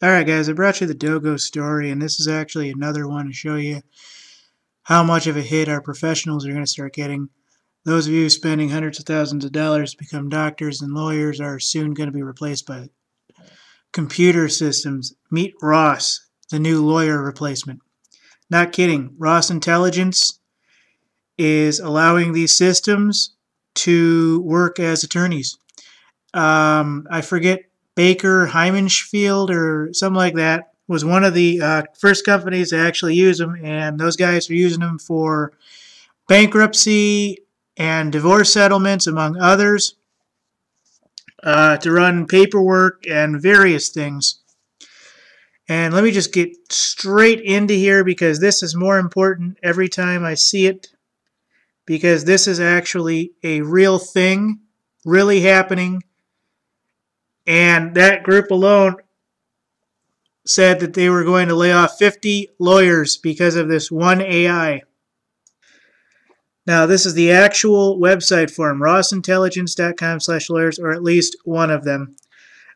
Alright guys, I brought you the Dogo story and this is actually another one to show you how much of a hit our professionals are going to start getting. Those of you spending hundreds of thousands of dollars to become doctors and lawyers are soon going to be replaced by computer systems. Meet Ross, the new lawyer replacement. Not kidding. Ross Intelligence is allowing these systems to work as attorneys. Um, I forget Baker Hymanfield or something like that was one of the uh, first companies to actually use them, and those guys are using them for bankruptcy and divorce settlements, among others, uh, to run paperwork and various things. And let me just get straight into here because this is more important every time I see it because this is actually a real thing, really happening and that group alone said that they were going to lay off 50 lawyers because of this one AI. Now, this is the actual website for them, rossintelligence.com slash lawyers, or at least one of them.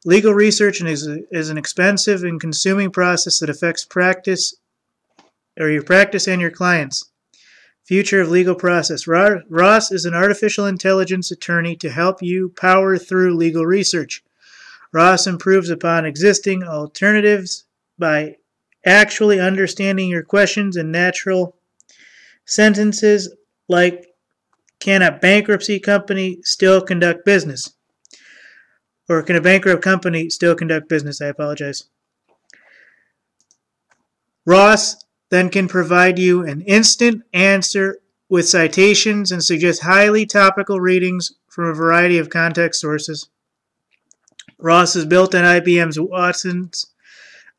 Legal research is, is an expensive and consuming process that affects practice or your practice and your clients. Future of legal process. Ross is an artificial intelligence attorney to help you power through legal research. Ross improves upon existing alternatives by actually understanding your questions in natural sentences like can a bankruptcy company still conduct business? Or can a bankrupt company still conduct business? I apologize. Ross then can provide you an instant answer with citations and suggest highly topical readings from a variety of context sources. Ross is built on IBM's Watson's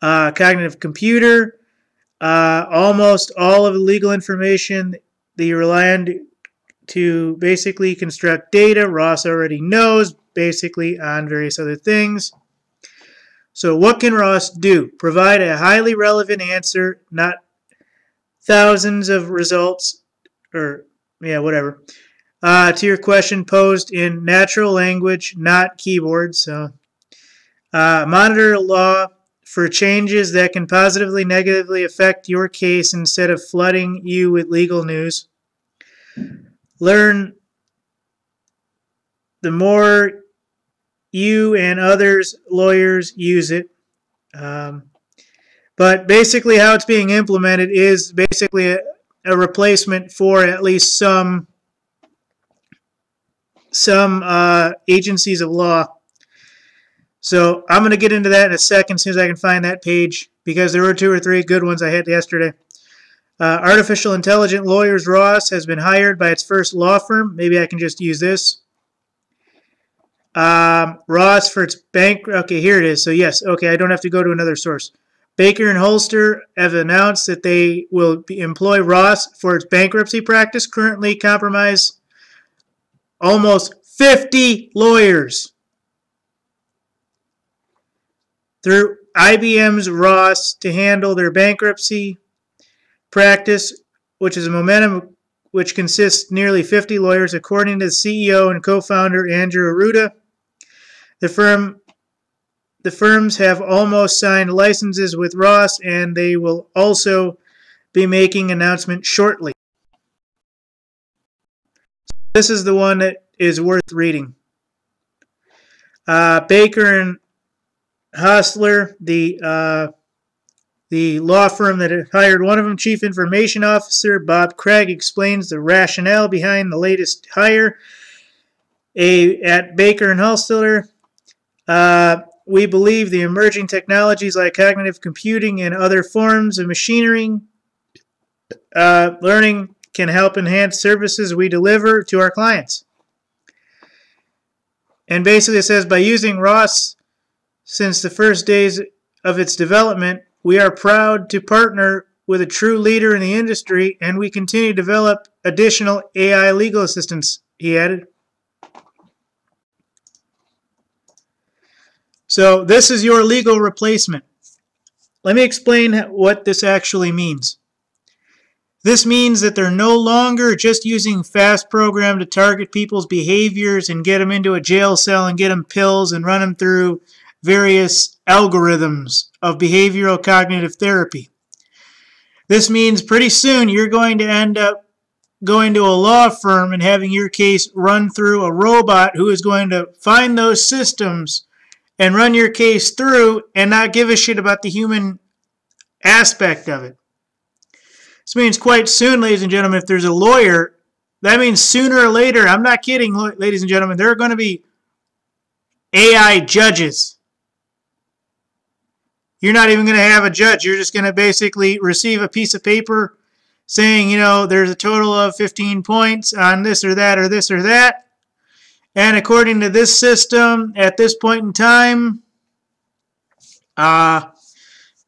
uh, cognitive computer. Uh, almost all of the legal information that you rely on to basically construct data, Ross already knows basically on various other things. So what can Ross do? Provide a highly relevant answer, not thousands of results, or yeah, whatever, uh, to your question posed in natural language, not keyboard. So uh, monitor law for changes that can positively negatively affect your case instead of flooding you with legal news. Learn the more you and others lawyers use it. Um, but basically how it's being implemented is basically a, a replacement for at least some some uh, agencies of law so I'm going to get into that in a second as soon as I can find that page because there were two or three good ones I had yesterday. Uh, Artificial Intelligent Lawyers Ross has been hired by its first law firm. Maybe I can just use this. Um, Ross for its bank. Okay, here it is. So yes, okay, I don't have to go to another source. Baker and Holster have announced that they will employ Ross for its bankruptcy practice. Currently, compromise almost 50 lawyers. Through IBM's Ross to handle their bankruptcy practice, which is a momentum which consists nearly 50 lawyers, according to the CEO and co-founder Andrew Arruda. The firm the firms have almost signed licenses with Ross and they will also be making announcement shortly. This is the one that is worth reading. Uh, Baker and Hostler, the uh, the law firm that hired one of them, Chief Information Officer Bob Craig, explains the rationale behind the latest hire. A, at Baker and Hostler, uh, we believe the emerging technologies like cognitive computing and other forms of machinery uh, learning can help enhance services we deliver to our clients. And basically it says by using Ross since the first days of its development, we are proud to partner with a true leader in the industry and we continue to develop additional AI legal assistance, he added. So this is your legal replacement. Let me explain what this actually means. This means that they're no longer just using fast program to target people's behaviors and get them into a jail cell and get them pills and run them through various algorithms of behavioral cognitive therapy. This means pretty soon you're going to end up going to a law firm and having your case run through a robot who is going to find those systems and run your case through and not give a shit about the human aspect of it. This means quite soon, ladies and gentlemen, if there's a lawyer, that means sooner or later, I'm not kidding, ladies and gentlemen, there are going to be AI judges. You're not even going to have a judge. You're just going to basically receive a piece of paper saying, you know, there's a total of 15 points on this or that or this or that. And according to this system, at this point in time, uh,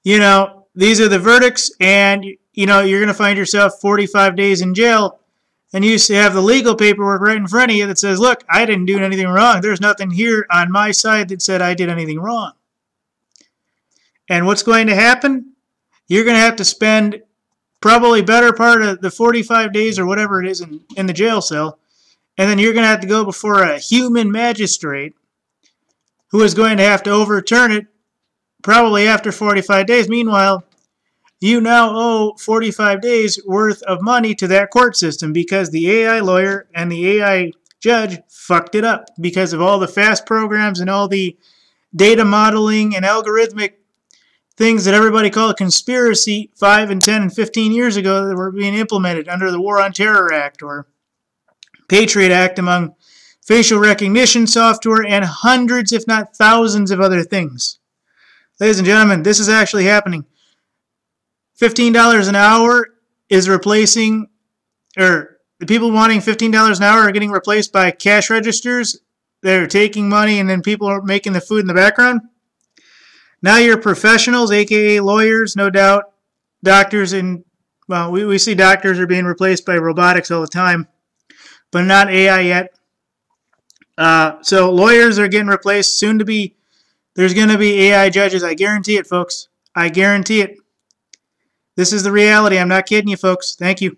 you know, these are the verdicts, and, you know, you're going to find yourself 45 days in jail. And you have the legal paperwork right in front of you that says, look, I didn't do anything wrong. There's nothing here on my side that said I did anything wrong. And what's going to happen? You're going to have to spend probably better part of the 45 days or whatever it is in, in the jail cell. And then you're going to have to go before a human magistrate who is going to have to overturn it probably after 45 days. Meanwhile, you now owe 45 days worth of money to that court system because the AI lawyer and the AI judge fucked it up because of all the fast programs and all the data modeling and algorithmic things that everybody called conspiracy 5 and 10 and 15 years ago that were being implemented under the War on Terror Act or Patriot Act among facial recognition software and hundreds, if not thousands, of other things. Ladies and gentlemen, this is actually happening. $15 an hour is replacing, or the people wanting $15 an hour are getting replaced by cash registers. They're taking money and then people are making the food in the background. Now you're professionals, aka lawyers, no doubt, doctors, and well, we, we see doctors are being replaced by robotics all the time, but not AI yet. Uh, so lawyers are getting replaced. Soon to be, there's going to be AI judges. I guarantee it, folks. I guarantee it. This is the reality. I'm not kidding you, folks. Thank you.